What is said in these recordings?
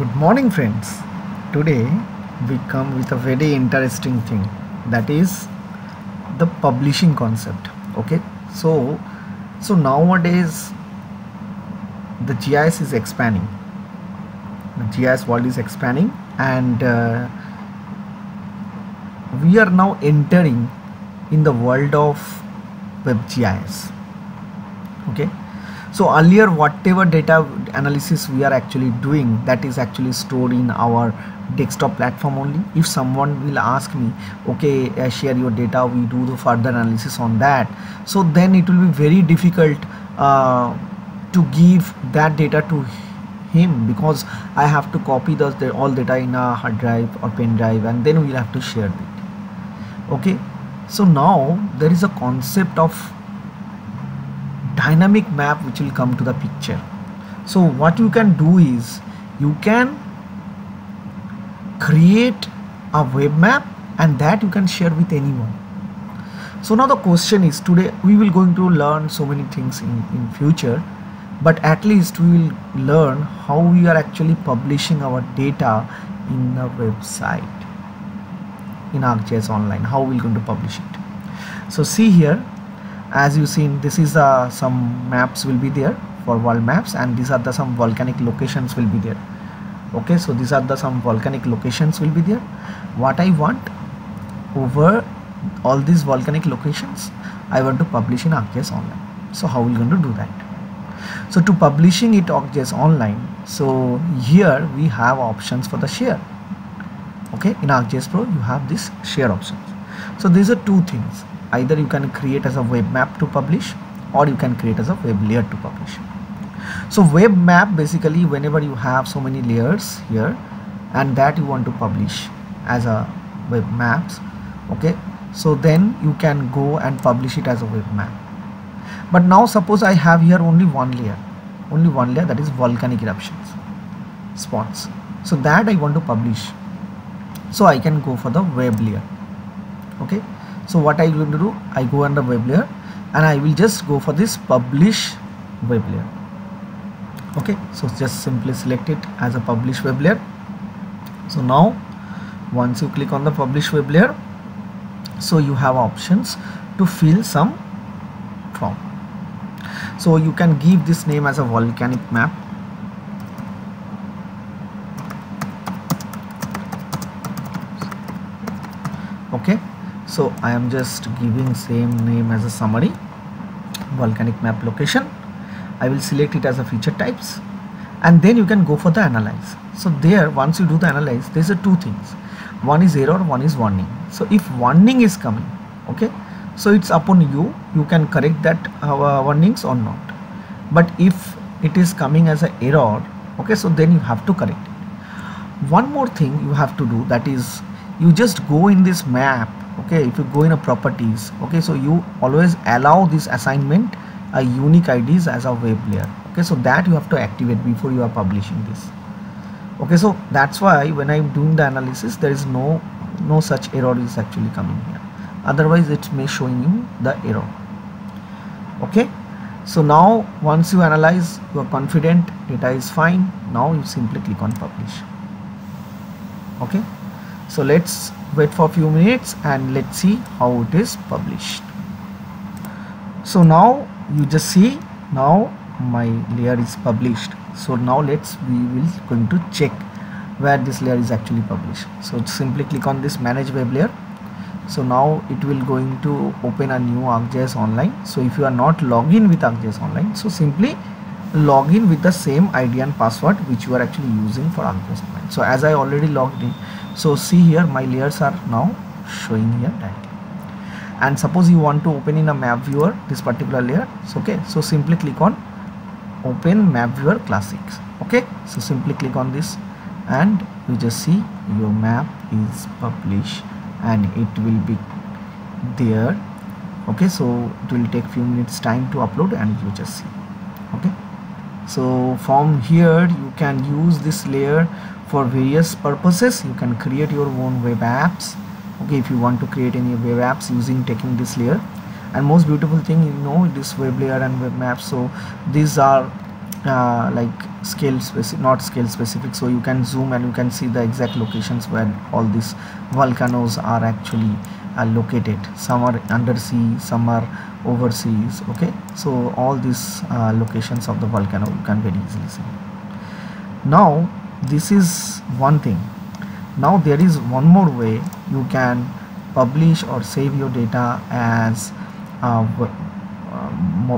Good morning, friends. Today we come with a very interesting thing that is the publishing concept. Okay, so so nowadays the GIS is expanding. The GIS world is expanding, and uh, we are now entering in the world of web GIS Okay, so earlier whatever data analysis we are actually doing that is actually stored in our desktop platform only. If someone will ask me okay uh, share your data we do the further analysis on that so then it will be very difficult uh, to give that data to him because I have to copy the, the all data in a hard drive or pen drive and then we'll have to share it. Okay? So now there is a concept of dynamic map which will come to the picture. So what you can do is you can create a web map and that you can share with anyone. So now the question is today we will going to learn so many things in in future but at least we will learn how we are actually publishing our data in the website in ArcGIS online how we're going to publish it. So see here as you seen this is uh, some maps will be there for world maps and these are the some volcanic locations will be there. Okay so these are the some volcanic locations will be there. What I want over all these volcanic locations I want to publish in ArcGIS online. So how we going to do that? So to publishing it ArcGIS online so here we have options for the share. Okay in ArcGIS Pro you have this share options. So these are two things either you can create as a web map to publish or you can create as a web layer to publish. So web map basically whenever you have so many layers here and that you want to publish as a web maps okay? So then you can go and publish it as a web map. But now suppose I have here only one layer only one layer that is volcanic eruptions spots. So that I want to publish. So I can go for the web layer okay so what I going to do I go under web layer and I will just go for this publish web layer. Okay so just simply select it as a publish web layer. So now once you click on the publish web layer so you have options to fill some form. So you can give this name as a volcanic map. Okay so I am just giving same name as a summary. Volcanic map location. I will select it as a feature types. And then you can go for the analyze. So there once you do the analyze there's a two things. One is error one is warning. So if warning is coming okay so it's upon you you can correct that uh, warnings or not. But if it is coming as an error okay so then you have to correct it. One more thing you have to do that is you just go in this map okay if you go in a properties okay so you always allow this assignment a unique IDs as a web layer. Okay so that you have to activate before you are publishing this. Okay so that's why when I'm doing the analysis there is no no such error is actually coming here. Otherwise it may showing you the error. Okay so now once you analyze you are confident data is fine. Now you simply click on publish. Okay so let's wait for a few minutes and let's see how it is published. So now you just see now my layer is published. So now let's we will going to check where this layer is actually published. So simply click on this manage web layer. So now it will going to open a new ArcGIS online. So if you are not logged in with ArcGIS online so simply log in with the same ID and password which you are actually using for ArcGIS online. So as I already logged in so see here my layers are now showing here directly. And suppose you want to open in a map viewer this particular layer. So okay so simply click on open map viewer classics. Okay so simply click on this and you just see your map is published and it will be there. Okay so it will take few minutes time to upload and you just see. Okay so from here you can use this layer for various purposes. You can create your own web apps. Okay if you want to create any web apps using taking this layer. And most beautiful thing you know this web layer and web maps so these are uh, like scale specific not scale specific. So you can zoom and you can see the exact locations where all these volcanoes are actually uh, located. Some are undersea some are overseas okay? So all these uh, locations of the volcano can very easily see now this is one thing. Now there is one more way you can publish or save your data as a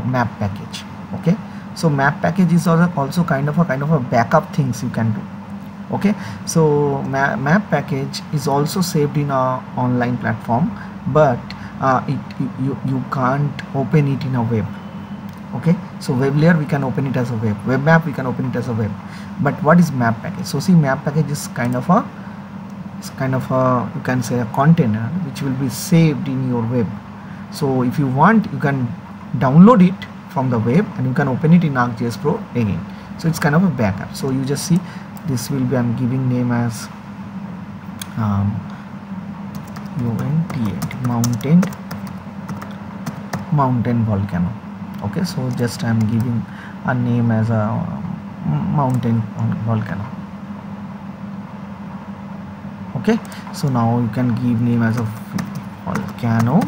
map package okay? So map package is also kind of a kind of a backup things you can do okay? So ma map package is also saved in a online platform but uh, it, you you can't open it in a web. Okay? So web layer we can open it as a web. Web map we can open it as a web. But what is map package? So see map package is kind of a it's kind of a you can say a container which will be saved in your web. So if you want you can download it from the web and you can open it in ArcGIS Pro again. So it's kind of a backup. So you just see this will be I'm giving name as um, mountain mountain volcano. Okay so just I'm giving a name as a um, mountain volcano. Okay so now you can give name as a volcano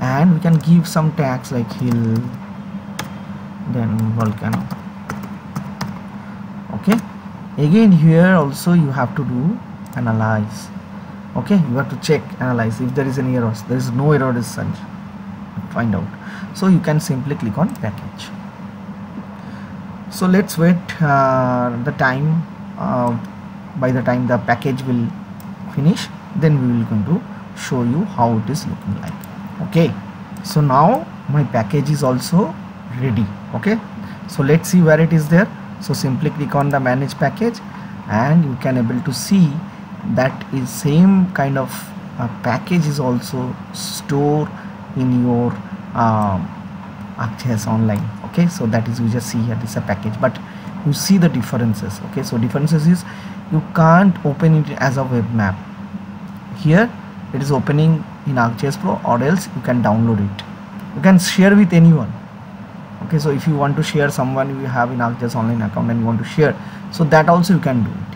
and we can give some tags like hill then volcano. Okay again here also you have to do analyze okay you have to check analyze. If there is any errors there is no error is such find out. So you can simply click on package. So let's wait uh, the time uh, by the time the package will finish then we will going to show you how it is looking like. Okay so now my package is also ready. Okay so let's see where it is there. So simply click on the manage package and you can able to see that is same kind of uh, package is also stored in your um, ArcGIS online. Okay so that is you just see here this is a package. But you see the differences. Okay so differences is you can't open it as a web map. Here it is opening in ArcGIS Pro or else you can download it. You can share with anyone. Okay so if you want to share someone you have in ArcGIS online account and you want to share so that also you can do it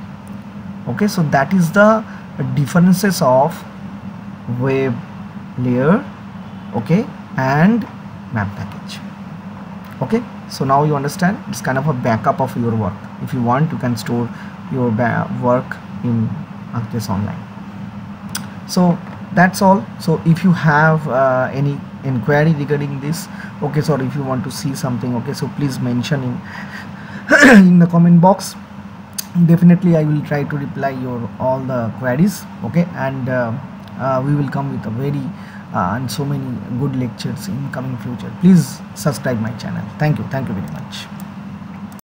okay so that is the differences of web layer okay and map package. Okay so now you understand it's kind of a backup of your work. If you want you can store your work in ArcGIS online. So that's all. So if you have uh, any inquiry regarding this okay sorry if you want to see something okay so please mention in in the comment box definitely i will try to reply your all the queries okay? And uh, uh, we will come with a very uh, and so many good lectures in coming future. Please subscribe my channel. Thank you. Thank you very much